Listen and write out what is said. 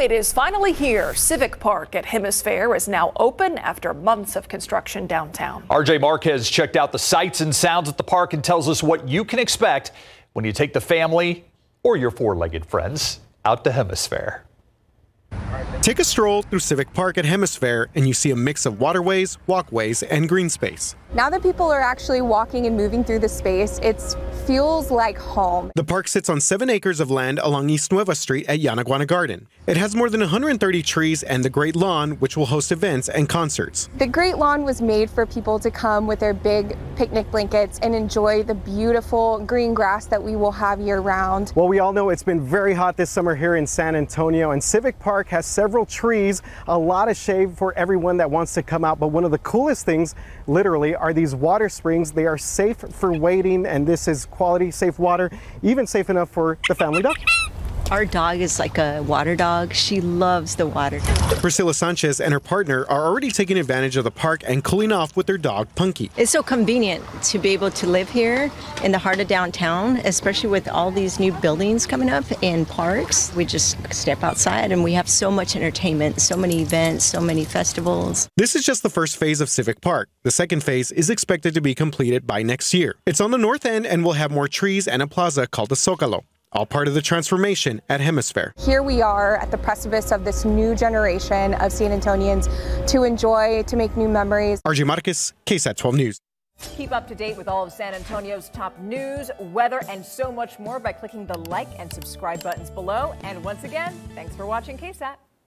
It is finally here. Civic Park at Hemisfair is now open after months of construction downtown. RJ Marquez checked out the sights and sounds at the park and tells us what you can expect when you take the family or your four legged friends out to Hemisfair. Take a stroll through Civic Park at Hemisfair and you see a mix of waterways, walkways, and green space. Now that people are actually walking and moving through the space, it feels like home. The park sits on seven acres of land along East Nueva Street at Yanaguana Garden. It has more than 130 trees and the Great Lawn, which will host events and concerts. The Great Lawn was made for people to come with their big picnic blankets and enjoy the beautiful green grass that we will have year round. Well, we all know it's been very hot this summer here in San Antonio, and Civic Park has several trees, a lot of shade for everyone that wants to come out. But one of the coolest things, literally, are these water springs. They are safe for wading, and this is quality, safe water, even safe enough for the family dog. Our dog is like a water dog. She loves the water. Priscilla Sanchez and her partner are already taking advantage of the park and cooling off with their dog, Punky. It's so convenient to be able to live here in the heart of downtown, especially with all these new buildings coming up and parks. We just step outside and we have so much entertainment, so many events, so many festivals. This is just the first phase of Civic Park. The second phase is expected to be completed by next year. It's on the north end and will have more trees and a plaza called the Zocalo all part of the transformation at Hemisfair. Here we are at the precipice of this new generation of San Antonians to enjoy, to make new memories. RJ Marquez, KSAT 12 News. Keep up to date with all of San Antonio's top news, weather, and so much more by clicking the like and subscribe buttons below. And once again, thanks for watching KSAT.